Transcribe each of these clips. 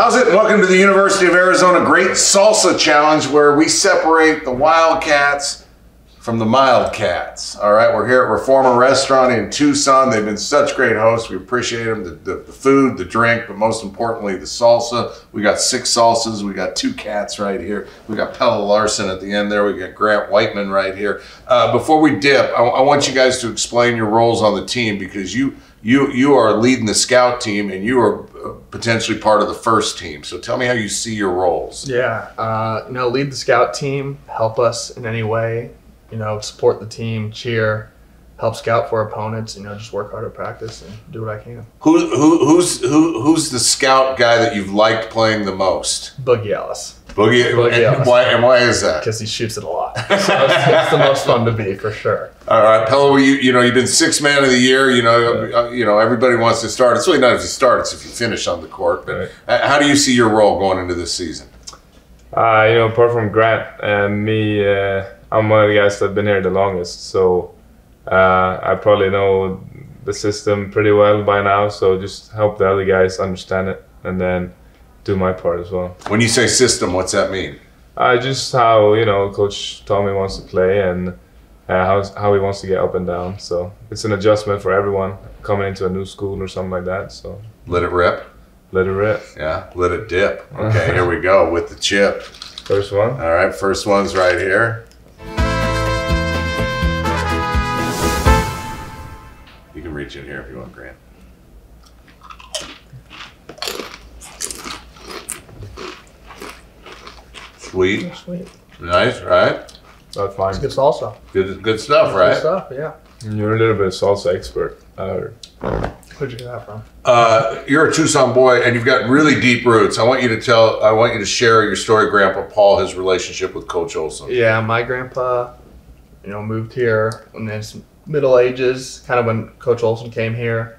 How's it? Welcome to the University of Arizona Great Salsa Challenge, where we separate the Wildcats from the Mildcats. All right, we're here at Reforma Restaurant in Tucson. They've been such great hosts. We appreciate them, the, the, the food, the drink, but most importantly, the salsa. We got six salsas. We got two cats right here. We got Pelle Larsson at the end there. We got Grant Weitman right here. Uh, before we dip, I, I want you guys to explain your roles on the team because you you you are leading the scout team and you are potentially part of the first team. So tell me how you see your roles. Yeah, uh, you know, lead the scout team, help us in any way, you know, support the team, cheer, help scout for opponents, you know, just work hard at practice and do what I can. Who, who who's who, who's the scout guy that you've liked playing the most? Boogie Ellis, Boogie, Boogie and why and why is that? because he shoots it a lot. So it's, it's the most fun to be for sure. All right, Pelle, you you know you've been six man of the year. You know uh, you know everybody wants to start. It's really not if you start; it's if you finish on the court. But Right. how do you see your role going into this season? Uh, you know, apart from Grant and me, uh, I'm one of the guys that've been here the longest. So uh, I probably know the system pretty well by now. So just help the other guys understand it and then do my part as well. When you say system, what's that mean? Uh, just how you know Coach Tommy wants to play and uh, how how he wants to get up and down. So it's an adjustment for everyone coming into a new school or something like that. So Let it rip. let it rip. Yeah, let it dip. Okay, here we go with the chip. First one. All right, first one's right here. You can reach in here if you want, Grant. Sweet, Sweet. nice, right? That's fine. It's good salsa. Good, good stuff, Good right? stuff, yeah. You're a little bit of salsa expert. I heard. Where'd you get that from? Uh, you're a Tucson boy, and you've got really deep roots. I want you to tell, I want you to share your story, Grandpa Paul, his relationship with Coach Olson. Yeah, my grandpa, you know, moved here in his middle ages, kind of when Coach Olson came here.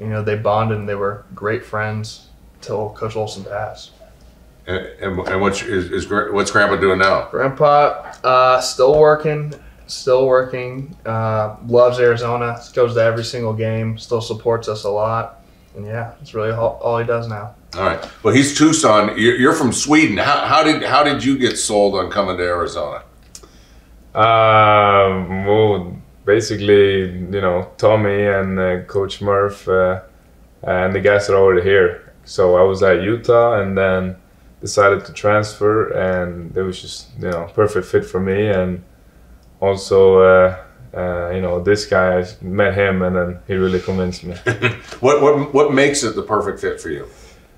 You know, they bonded and they were great friends till Coach Olson passed. And, and, and what's is, is what's Grandpa doing now? Grandpa, uh, still working, still working. Uh, loves Arizona. Goes to every single game. Still supports us a lot. And yeah, it's really all, all he does now. All right. Well, he's Tucson. You're, you're from Sweden. How, how did how did you get sold on coming to Arizona? Um, well, basically, you know, Tommy and uh, Coach Murph uh, and the guys are already here. So I was at Utah and then decided to transfer, and it was just you know perfect fit for me. And also, uh, uh, you know, this guy I met him, and then he really convinced me. What what what makes it the perfect fit for you?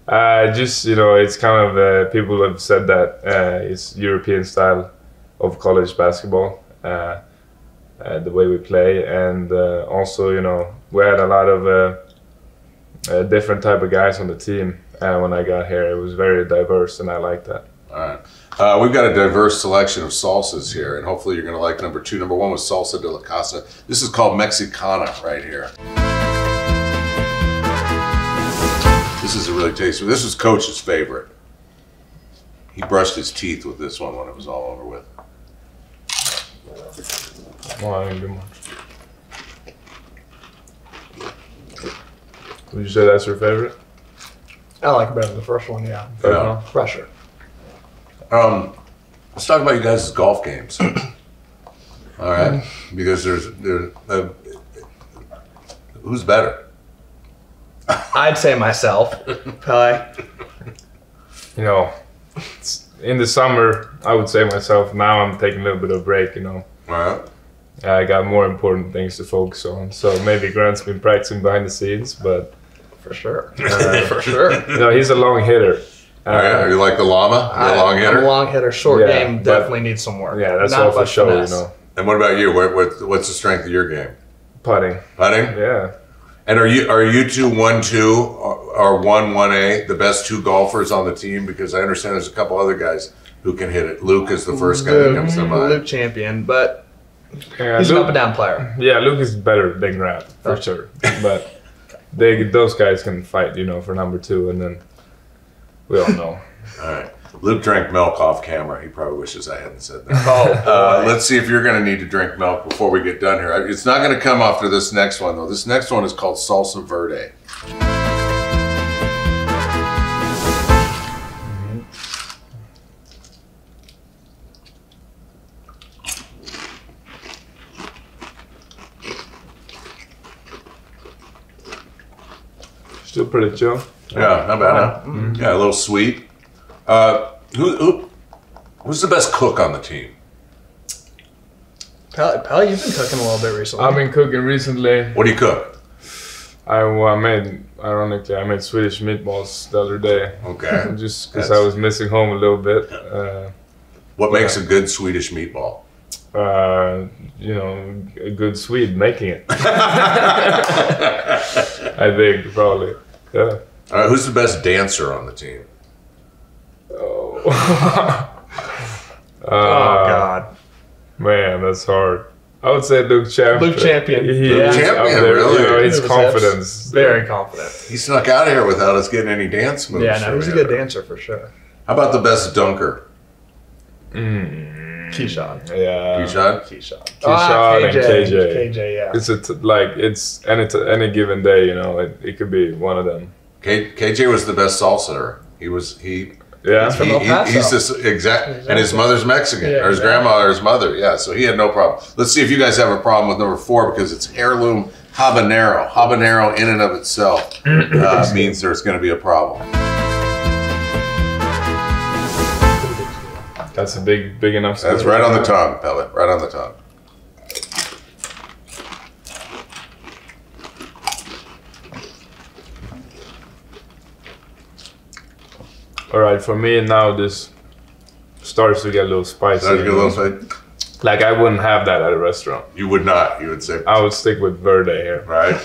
Uh, just you know, it's kind of uh, people have said that uh, it's European style of college basketball, uh, uh, the way we play, and uh, also you know we had a lot of uh, uh, different type of guys on the team. Uh, when I got here, it was very diverse, and I like that. All right. Uh, we've got a diverse selection of salsas here, and hopefully you're going to like number two. Number one was salsa de la casa. This is called Mexicana right here. This is a really tasty. This is Coach's favorite. He brushed his teeth with this one when it was all over with. Well, I didn't do much. Would you say that's your favorite? I like it better than the first one. Yeah, Fair Yeah. enough. fresher. Um, let's talk about you guys' golf games. All right, because there's there. Uh, who's better? I'd say myself. Probably. you know, in the summer, I would say myself, now I'm taking a little bit of a break, you know. All right. I got more important things to focus on. So maybe Grant's been practicing behind the scenes, but For sure. Uh, for sure. you know, he's a long hitter. All right. Are you like the llama, the long hitter? I'm a long hitter. Short Yeah, game but- definitely needs some work. yeah, that's Not all for sure, you know. And what about you? What, what what's the strength of your game? Putting. Putting. Yeah. And are you are you two one two or or one one A the best two golfers on the team? Because I understand there's a couple other guys who can hit it. Luke is the first guy that comes to mind. Luke champion, but yeah he's an up and down player. yeah, Luke is better than Grant, for Okay. sure. But they those guys can fight, you know, for number two, and then we all know. All right. Luke drank milk off camera. He probably wishes I hadn't said that. Oh, Uh, let's see if you're going to need to drink milk before we get done here. It's not going to come after this next one, though. This next one is called Salsa Verde. Still pretty chill. Yeah, not bad. Huh? Yeah, a little sweet. Uh, who, who who's the best cook on the team? Pal, Pal, you've been cooking a little bit recently. I've been cooking recently. What do you cook? I, well, I made, ironically, I made Swedish meatballs the other day. Okay. Just because I was missing home a little bit. Uh, What makes a good Swedish meatball? uh, you know, a good Swede making it. I think, probably. Yeah. All right, who's the best dancer on the team? Oh. oh Uh, God. Man, that's hard. I would say Luke Champion. Luke Champion. He Luke Champion, there, really? You know, his confidence. Very confident. He snuck out of here without us getting any dance moves. Yeah, no, he's a good dancer for sure. How about the best dunker? Mm, Keshad. yeah. Keshad? Keshad. Keshad and KJ. KJ, yeah. It's a t- like it's any t- any given day, you know, it, it could be one of them. K- KJ was the best salsa. He was he. Yeah. from he- El he- he's just exact, and his mother's Mexican, Yeah, or his exactly. grandmother's mother. Yeah, so he had no problem. Let's see if you guys have a problem with number four because it's heirloom habanero. Habanero, in and of itself, uh, means there's going to be a problem. That's a big big enough. That's right on the tongue, Pelle. Right on the tongue. All right, for me now this starts to get a little spicy. That's a little side. Like I wouldn't have that at a restaurant. You would not. You would say, I would stick with Verde here. right?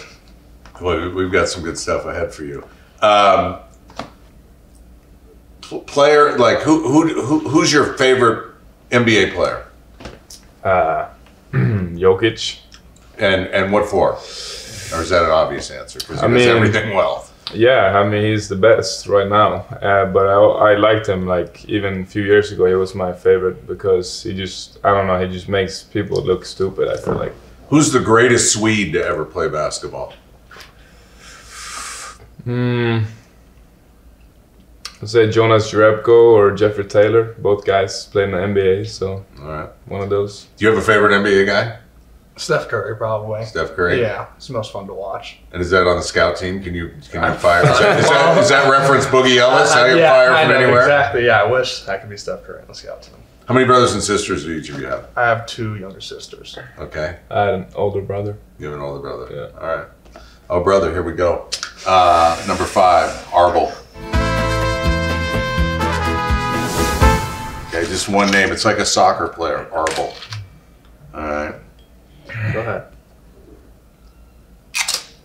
Well, we- we've got some good stuff ahead for you. Um, player, like who, who, who, who's your favorite NBA player, Uh, Jokic. and and what for? Or is that an obvious answer? Because he I does mean- everything well. Yeah, I mean he's the best right now. Uh, but I, I liked him like even a few years ago. He was my favorite because he just I don't know he just makes people look stupid. I feel like. Who's the greatest Swede to ever play basketball? Hmm. I'd say Jonas Jerebko or Jeffery Taylor. Both guys play in the NBA, so All right. one of those. Do you have a favorite NBA guy? Steph Curry, probably. Steph Curry. Yeah, it's the most fun to watch. And is that on the scout team? Can you can you fire? Is that, is that, is that reference Boogie Ellis? How you yeah, fire I from know, anywhere? Exactly. Yeah, I wish I could be Steph Curry on the scout team. How many brothers and sisters do each of you have? I have two younger sisters. Okay. I had an older brother. You have an older brother. Yeah. All right. Oh, brother, here we go. Uh, number five, Arbel. Just one name. It's like a soccer player, Arbel. All right. Go ahead.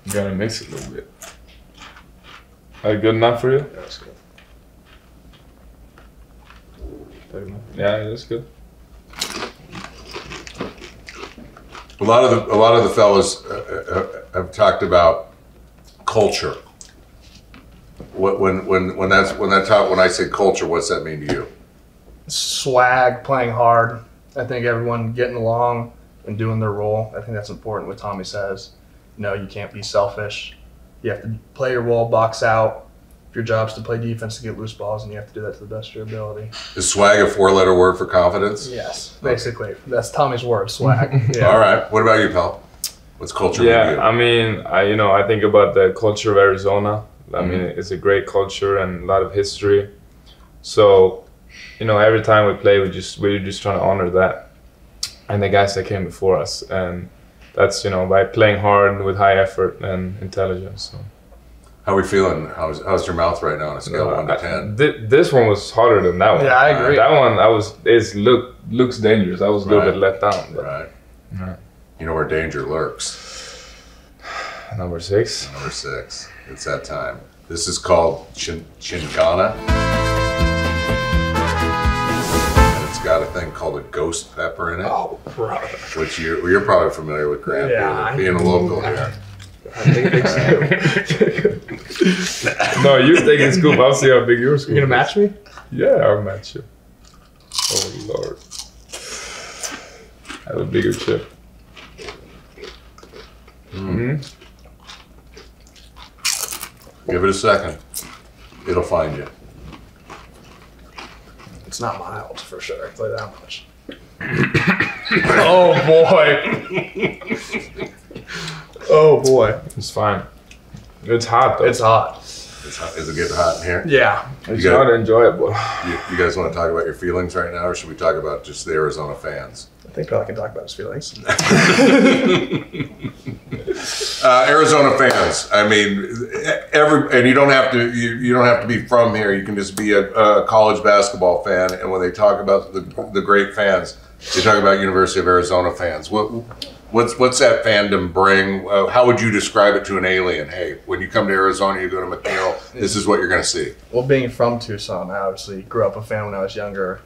You gotta mix it a little bit. Are you good enough for you? Yeah, that's good. Yeah, that's good. A lot of the a lot of the fellas uh, uh, have talked about culture. What when when when that's when that talk when I say culture, what's that mean to you? Swag, playing hard. I think everyone getting along and doing their role. I think that's important. What Tommy says. You know, you can't be selfish. You have to play your role, box out. If your job's to play defense to get loose balls, and you have to do that to the best of your ability. Is swag a four letter word for confidence? Yes, basically. That's Tommy's word, swag. Yeah. All right. What about you, pal? What's culture mean to Yeah, you? I mean, I you know I think about the culture of Arizona. I mean, Mm-hmm. it's a great culture and a lot of history. So, you know, every time we play, we just we're just trying to honor that and the guys that came before us, and that's you know by playing hard with high effort and intelligence. So. How are we feeling? How's how's your mouth right now on a scale of uh, one to I- ten? thi- this one was harder than that one. Yeah, I agree. That one, I was. It's look looks dangerous. I was a little Right. bit let down. But Right. Right. You know where danger lurks. Number six. Number six. It's that time. This is called chin- chingana. Got a thing called a ghost pepper in it, Oh, brother. which you're, you're probably familiar with, Grant, Yeah, being, being a local here. I think it makes you. no, you take a scoop. I'll see how big your scoop. You gonna match me? Yeah, I'll match you. Oh lord. I have a bigger chip. Mm. Give it a second. It'll find you. It's not mild for sure. I tell you that much. oh boy. oh boy. It's fine. It's hot though. It's hot. It's hot. Is it getting hot in here? Yeah. It's You got- not enjoyable. You, you guys want to talk about your feelings right now, or should we talk about just the Arizona fans? I think Probably can talk about his feelings. Uh, Arizona fans. I mean, every and you don't have to you, you don't have to be from here. You can just be a, a college basketball fan. And when they talk about the the great fans, they talk about University of Arizona fans. What what's what's that fandom bring? Uh, how would you describe it to an alien? Hey, when you come to Arizona, you go to McKale. This is what you're going to see. Well, being from Tucson, I obviously grew up a fan when I was younger.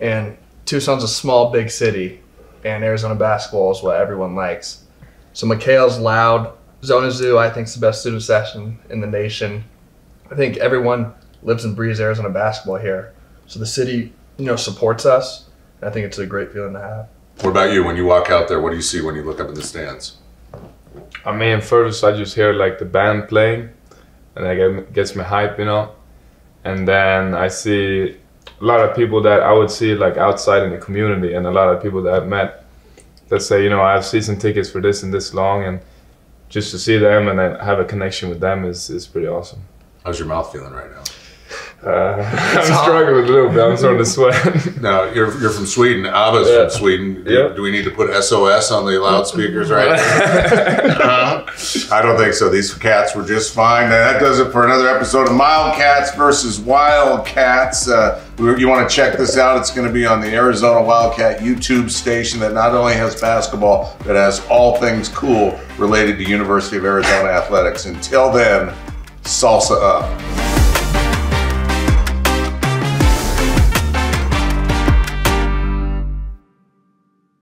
And Tucson's a small, big city, and Arizona basketball is what everyone likes. So McKale's loud. Zona Zoo, I think, is the best student session in the nation. I think everyone lives and breathes Arizona basketball here. So the city, you know, supports us. And I think it's a great feeling to have. What about you? When you walk out there, what do you see when you look up in the stands? I mean, first I just hear like the band playing, and that get, gets me hype, you know. And then I see a lot of people that I would see like outside in the community, and a lot of people that I've met. Let's say you know I have season tickets for this and this long, and just to see them and then have a connection with them is is pretty awesome. How's your mouth feeling right now? Uh, I'm struggling a little bit. I'm starting to sweat. No, you're, you're from Sweden. Abba's Yeah. from Sweden. Do, Yeah. do we need to put SOS on the loudspeakers right now? Uh-huh. I don't think so. These cats were just fine. And that does it for another episode of Wildcats versus Wildcats. Uh, you want to check this out? It's going to be on the Arizona Wildcat YouTube station that not only has basketball, but has all things cool related to University of Arizona athletics. Until then, salsa up.